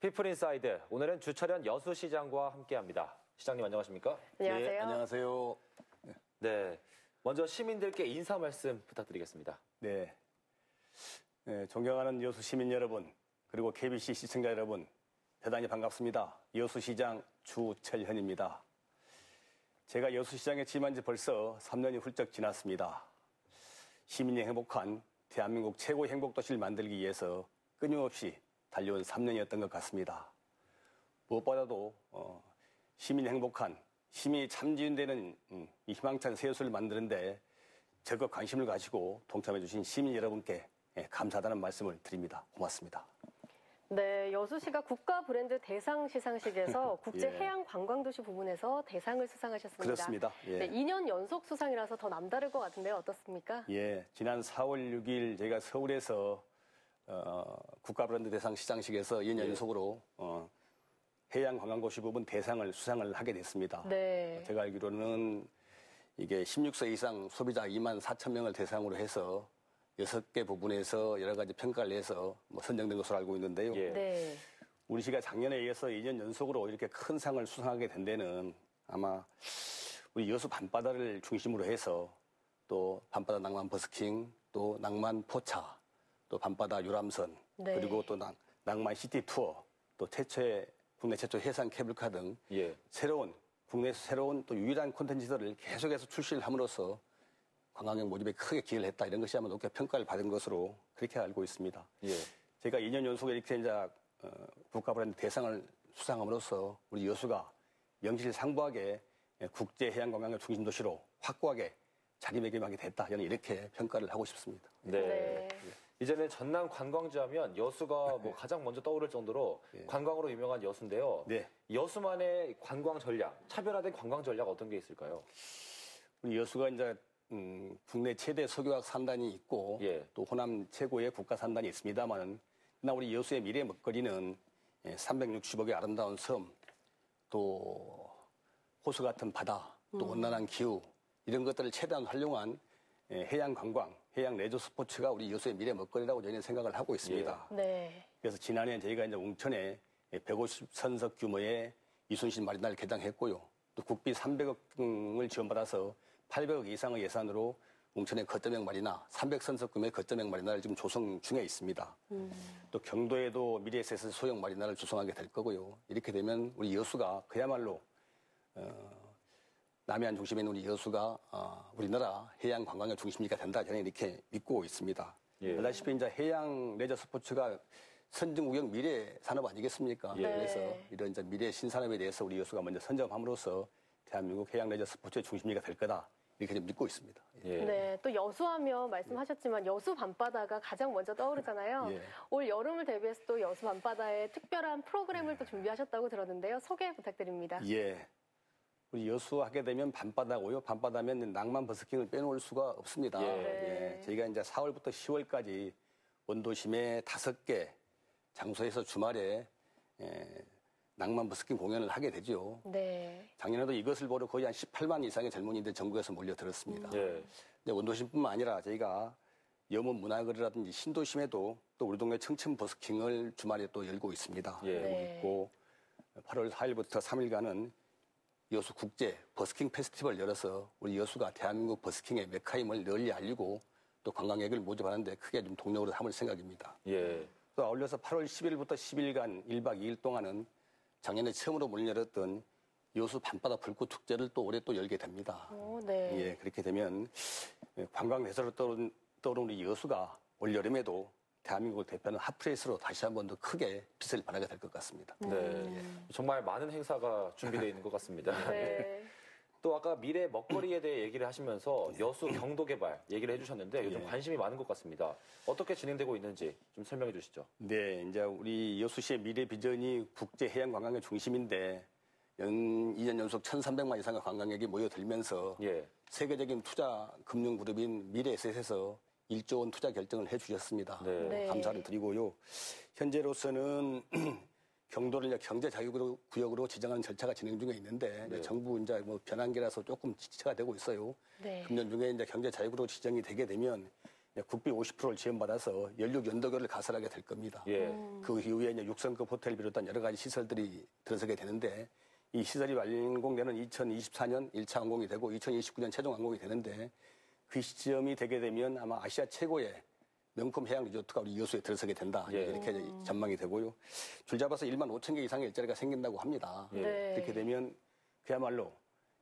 피플 인사이드 오늘은 주철현 여수시장과 함께합니다. 시장님 안녕하십니까? 안녕하세요. 네, 안녕하세요. 네, 먼저 시민들께 인사 말씀 부탁드리겠습니다. 네. 네, 존경하는 여수 시민 여러분, 그리고 KBC 시청자 여러분, 대단히 반갑습니다. 여수시장 주철현입니다. 제가 여수시장에 취임한 지 벌써 3년이 훌쩍 지났습니다. 시민이 행복한 대한민국 최고의 행복도시를 만들기 위해서 끊임없이 달려온 3년이었던 것 같습니다. 무엇보다도 어, 시민이 행복한 시민이 참지운되는 음, 이 희망찬 새여수를 만드는데 적극 관심을 가지고 동참해 주신 시민 여러분께 예, 감사하다는 말씀을 드립니다. 고맙습니다. 네, 여수시가 국가 브랜드 대상 시상식에서 국제 예. 해양 관광도시 부문에서 대상을 수상하셨습니다. 그렇습니다. 예. 네, 2년 연속 수상이라서 더 남다를 것 같은데요. 어떻습니까? 예, 지난 4월 6일 저희가 서울에서 어, 국가 브랜드 대상 시상식에서 2년 연속으로 어, 해양 관광도시 부분 대상을 수상을 하게 됐습니다. 네. 제가 알기로는 이게 16세 이상 소비자 2만 4천 명을 대상으로 해서 6개 부분에서 여러 가지 평가를 해서 뭐 선정된 것으로 알고 있는데요. 예. 네. 우리 시가 작년에 이어서 2년 연속으로 이렇게 큰 상을 수상하게 된 데는 아마 우리 여수 밤바다를 중심으로 해서 또 밤바다 낭만 버스킹, 또 낭만 포차, 또 밤바다 유람선, 네. 그리고 또 낭, 낭만 시티 투어, 또 최초의 국내 최초 해상 케이블카 등 예. 새로운 국내에서 새로운 또 유일한 콘텐츠들을 계속해서 출시를 함으로써 관광객 모집에 크게 기여를 했다 이런 것이 아마 높게 평가를 받은 것으로 그렇게 알고 있습니다. 예. 제가 2년 연속에 이렇게 이제 어, 국가 브랜드 대상을 수상함으로써 우리 여수가 명실 상부하게 국제 해양 관광의 중심 도시로 확고하게 자리매김하게 됐다. 저는 이렇게 평가를 하고 싶습니다. 네. 네. 이제는 전남 관광지 하면 여수가 뭐 가장 먼저 떠오를 정도로 관광으로 유명한 여수인데요. 네. 여수만의 관광 전략, 차별화된 관광 전략 어떤 게 있을까요? 우리 여수가 이제 음, 국내 최대 석유학 산단이 있고 예. 또 호남 최고의 국가 산단이 있습니다만은 나 우리 여수의 미래 먹거리는 360억의 아름다운 섬, 또 호수 같은 바다, 또 온난한 기후 이런 것들을 최대한 활용한 예, 해양 관광, 해양 레저 스포츠가 우리 여수의 미래 먹거리라고 저희는 생각을 하고 있습니다. 네. 그래서 지난해 저희가 이제 웅천에 150선석 규모의 이순신 마리나를 개장했고요. 또 국비 300억을 지원받아서 800억 이상의 예산으로 웅천의 거점형 마리나 300선석 규모의 거점형 마리나를 지금 조성 중에 있습니다. 또 경도에도 미래에셋 소형 마리나를 조성하게 될 거고요. 이렇게 되면 우리 여수가 그야말로 어, 남해안 중심에 있는 우리 여수가 어, 우리나라 해양 관광의 중심지가 된다 저는 이렇게 믿고 있습니다. 예. 알다시피 이제 해양 레저 스포츠가 선진국형 미래 산업 아니겠습니까? 예. 그래서 네. 이런 이제 미래 신산업에 대해서 우리 여수가 먼저 선점함으로써 대한민국 해양 레저 스포츠의 중심지가 될 거다 이렇게 좀 믿고 있습니다. 예. 네, 또 여수하면 말씀하셨지만 여수 밤바다가 가장 먼저 떠오르잖아요. 예. 올 여름을 대비해서 또 여수 밤바다에 특별한 프로그램을 또 준비하셨다고 들었는데요. 소개 부탁드립니다. 예. 우리 여수 하게 되면 밤바다고요. 밤바다면 낭만 버스킹을 빼놓을 수가 없습니다. 예. 네. 예. 저희가 이제 4월부터 10월까지 원도심에 다섯 개 장소에서 주말에 예, 낭만 버스킹 공연을 하게 되죠. 네. 작년에도 이것을 보러 거의 한 18만 이상의 젊은이들 전국에서 몰려들었습니다. 예. 근데 원도심뿐만 아니라 저희가 염원 문화거리라든지 신도심에도 또 우리 동네 청춘 버스킹을 주말에 또 열고 있습니다. 예. 열고 네. 있고 8월 4일부터 3일간은 여수 국제 버스킹 페스티벌 열어서 우리 여수가 대한민국 버스킹의 메카임을 널리 알리고 또 관광객을 모집하는데 크게 좀 동력으로 삼을 생각입니다. 예. 또 아울러서 8월 10일부터 10일간 1박 2일 동안은 작년에 처음으로 문을 열었던 여수 밤바다 불꽃 축제를 또 올해 또 열게 됩니다. 오, 네. 예, 그렇게 되면 관광 대사로 떠오른, 떠오른 우리 여수가 올 여름에도 대한민국을 대표하는 hot place로 다시 한 번 더 크게 빛을 발하게 될 것 같습니다. 네. 정말 많은 행사가 준비되어 있는 것 같습니다. 네. 또 아까 미래 먹거리에 대해 얘기를 하시면서 여수 경도 개발 얘기를 해주셨는데 요즘 예. 관심이 많은 것 같습니다. 어떻게 진행되고 있는지 좀 설명해 주시죠. 네, 이제 우리 여수시의 미래 비전이 국제 해양 관광의 중심인데 연 2년 연속 1,300만 이상의 관광객이 모여들면서 예. 세계적인 투자 금융 그룹인 미래에셋에서 1조 원 투자 결정을 해 주셨습니다. 네. 네. 감사를 드리고요. 현재로서는 경도를 이제 경제 자유구역으로 구역으로 지정하는 절차가 진행 중에 있는데 이제 정부 이제 뭐 변환기라서 조금 지체가 되고 있어요. 네. 금년 중에 이제 경제 자유구로 지정이 되게 되면 국비 50%를 지원받아서 연륙 연도교를 가설하게 될 겁니다. 예. 그 이후에 이제 육성급 호텔 비롯한 여러 가지 시설들이 들어서게 되는데 이 시설이 완공되는 2024년 1차 완공이 되고 2029년 최종 완공이 되는데 그 시점이 되게 되면 아마 아시아 최고의 명품 해양 리조트가 우리 여수에 들어서게 된다. 예. 이렇게 전망이 되고요. 줄 잡아서 1만 5천 개 이상의 일자리가 생긴다고 합니다. 예. 네. 그렇게 되면 그야말로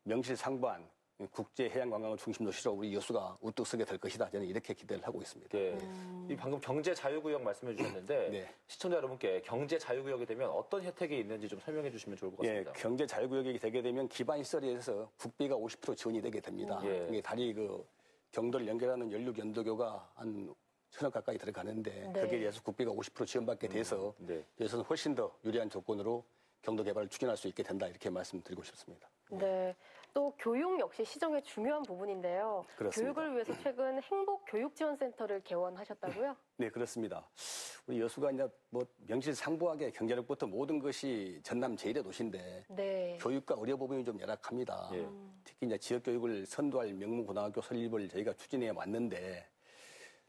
명실상부한 국제 해양 관광을 중심 도시로 우리 여수가 우뚝 서게 될 것이다. 저는 이렇게 기대를 하고 있습니다. 예. 이 방금 경제 자유구역 말씀해 주셨는데 네. 시청자 여러분께 경제 자유구역이 되면 어떤 혜택이 있는지 좀 설명해 주시면 좋을 것 예, 같습니다. 경제 자유구역이 되게 되면 기반 시설에서 국비가 50% 지원이 되게 됩니다. 예. 이게 다리 그 경도를 연결하는 연륙 연도교가 한 천억 가까이 들어가는데 네. 거기에 대해서 국비가 50% 지원받게 돼서 네. 여기서는 훨씬 더 유리한 조건으로 경도 개발을 추진할 수 있게 된다 이렇게 말씀드리고 싶습니다. 네. 또 교육 역시 시정의 중요한 부분인데요. 그렇습니다. 교육을 위해서 최근 행복 교육 지원 센터를 개원하셨다고요? 네, 그렇습니다. 우리 여수가 이제 뭐 명실상부하게 경제력부터 모든 것이 전남 제1의 도시인데 네. 교육과 의료 부분이 좀 열악합니다. 예. 특히 이제 지역 교육을 선도할 명문 고등학교 설립을 저희가 추진해 왔는데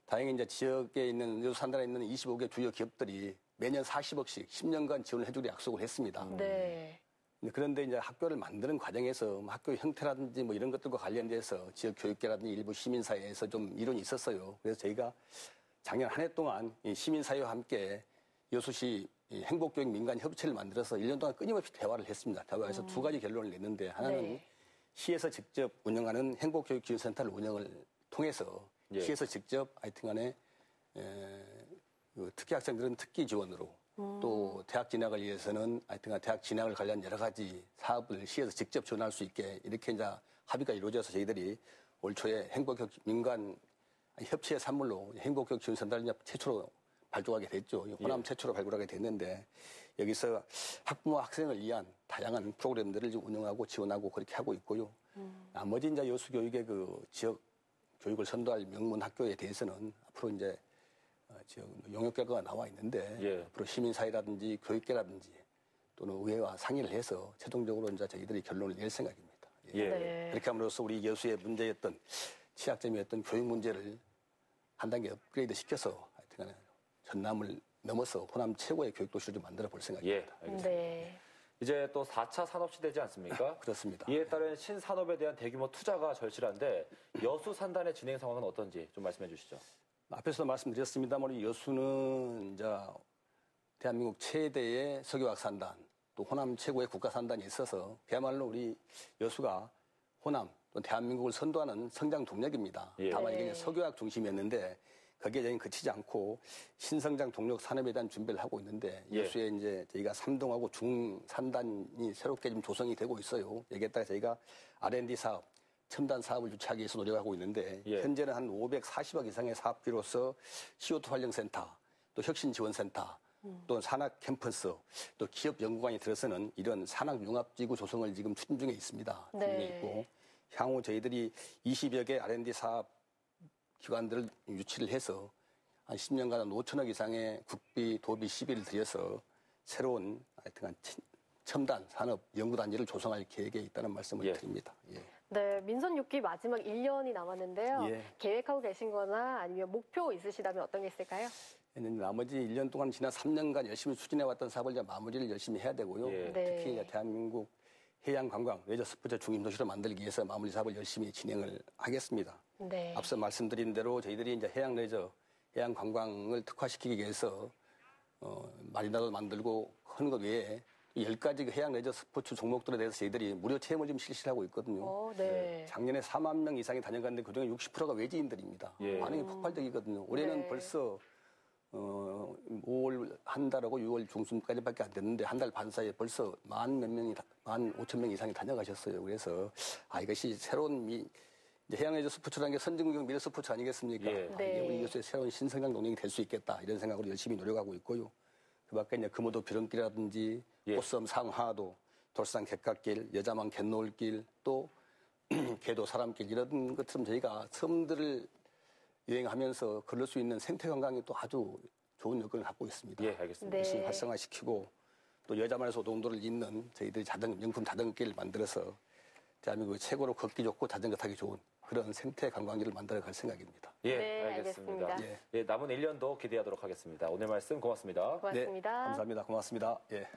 다행히 이제 지역에 있는 여수 산단에 있는 25개 주요 기업들이 매년 40억씩 10년간 지원을 해주기로 약속을 했습니다. 네. 근데 그런데 이제 학교를 만드는 과정에서 뭐 학교 형태라든지 뭐 이런 것들과 관련돼서 지역 교육계라든지 일부 시민사회에서 좀 이론이 있었어요. 그래서 저희가 작년 한 해 동안 이 시민사회와 함께 여수시 이 행복교육 민간 협의체를 만들어서 1년 동안 끊임없이 대화를 했습니다. 대화해서 두 가지 결론을 냈는데 하나는 네. 시에서 직접 운영하는 행복교육지원센터를 운영을 통해서 예. 시에서 직접 하여튼 간에 에, 그 특기 학생들은 특기 지원으로 또 대학 진학을 위해서는 하여튼간 대학 진학을 관련 여러 가지 사업을 시에서 직접 지원할 수 있게 이렇게 이제 합의가 이루어져서 저희들이 올 초에 행복교육 민간 협치의 산물로 행복교육 지원센터를 최초로 발족하게 됐죠. 호남 최초로 발굴하게 됐는데 여기서 학부모 학생을 위한 다양한 프로그램들을 지금 운영하고 지원하고 그렇게 하고 있고요. 나머지 이제 여수 교육의 그 지역 교육을 선도할 명문 학교에 대해서는 앞으로 이제 어, 지역 용역 결과가 나와 있는데 예. 앞으로 시민사회라든지 교육계라든지 또는 의회와 상의를 해서 최종적으로 이제 저희들이 결론을 낼 생각입니다. 예. 예. 네. 그렇게 함으로써 우리 여수의 문제였던 취약점이었던 교육 문제를 한 단계 업그레이드 시켜서 하여튼간에 전남을 넘어서 호남 최고의 교육 도시를 좀 만들어 볼 예, 생각입니다. 알겠습니다. 네. 이제 또 4차 산업시대지 않습니까? 그렇습니다. 이에 따른 신산업에 대한 대규모 투자가 절실한데 여수 산단의 진행 상황은 어떤지 좀 말씀해 주시죠. 앞에서도 말씀드렸습니다만 우리 여수는 이제 대한민국 최대의 석유화산단 또 호남 최고의 국가 산단이 있어서 그야말로 우리 여수가 호남 또 대한민국을 선도하는 성장 동력입니다. 예. 다만 이게 네. 석유화학 중심이었는데 거기에 저희는 그치지 않고 신성장 동력 산업에 대한 준비를 하고 있는데 예. 여수에 이제 저희가 삼동하고 중산단이 새롭게 좀 조성이 되고 있어요. 여기에 따라 저희가 R&D 사업, 첨단 사업을 유치하기 위해서 노력하고 있는데 예. 현재는 한 540억 이상의 사업비로서 CO2 활용센터, 또 혁신지원센터, 또 산학 캠퍼스, 또 기업 연구관이 들어서는 이런 산학 융합지구 조성을 지금 추진 중에 있습니다. 네. 중에 있고 향후 저희들이 20여 개 R&D 사업 기관들을 유치를 해서 한 10년간 한 5천억 이상의 국비, 도비 시비를 들여서 새로운 하여튼간 치- 첨단 산업 연구단지를 조성할 계획에 있다는 말씀을 예. 드립니다. 예. 네, 민선 6기 마지막 1년이 남았는데요. 예. 계획하고 계신 거나 아니면 목표 있으시다면 어떤 게 있을까요? 했는데 나머지 1년 동안 지난 3년간 열심히 추진해왔던 사업을 이제 마무리를 열심히 해야 되고요. 예. 네. 특히 이제 대한민국 해양 관광, 레저 스포츠 중심 도시로 만들기 위해서 마무리 사업을 열심히 진행을 하겠습니다. 네. 앞서 말씀드린 대로 저희들이 이제 해양 레저, 해양 관광을 특화시키기 위해서 어, 마리나도 만들고 하는 것 외에 10가지 그 해양 레저 스포츠 종목들에 대해서 저희들이 무료 체험을 지금 실시하고 있거든요. 어, 네. 작년에 4만 명 이상이 다녀갔는데 그중에 60%가 외지인들입니다. 예. 반응이 폭발적이거든요. 올해는 네. 벌써 어, 5월 한 달하고 6월 중순까지밖에 안 됐는데 한 달 반 사이에 벌써 만 몇 명이 다- 만 5천 명 이상이 다녀가셨어요. 그래서 아 이것이 새로운 미 이제 해양레저 스포츠라는 게 선진국 미래 스포츠 아니겠습니까? 예. 아, 이게 네. 우리 이것의 새로운 신성장 동력이 될 수 있겠다 이런 생각으로 열심히 노력하고 있고요. 그밖에 이제 금오도 비런길이라든지 예. 꽃섬 상하도, 돌산 갯갓길, 여자만 갯노을길, 또 개도 사람길 이런 것처럼 저희가 섬들을 여행하면서 걸을 수 있는 생태 관광이 또 아주 좋은 여건을 갖고 있습니다. 예, 알겠습니다. 네. 열심히 활성화시키고 또 여자만에서 노동도를 잇는 저희들이 자전 명품 자전거길 만들어서 대한민국 최고로 걷기 좋고 자전거 타기 좋은 그런 생태 관광지를 만들어 갈 생각입니다. 예, 네, 알겠습니다. 알겠습니다. 예, 남은 1년도 기대하도록 하겠습니다. 오늘 말씀 고맙습니다. 고맙습니다. 네, 감사합니다. 고맙습니다. 예.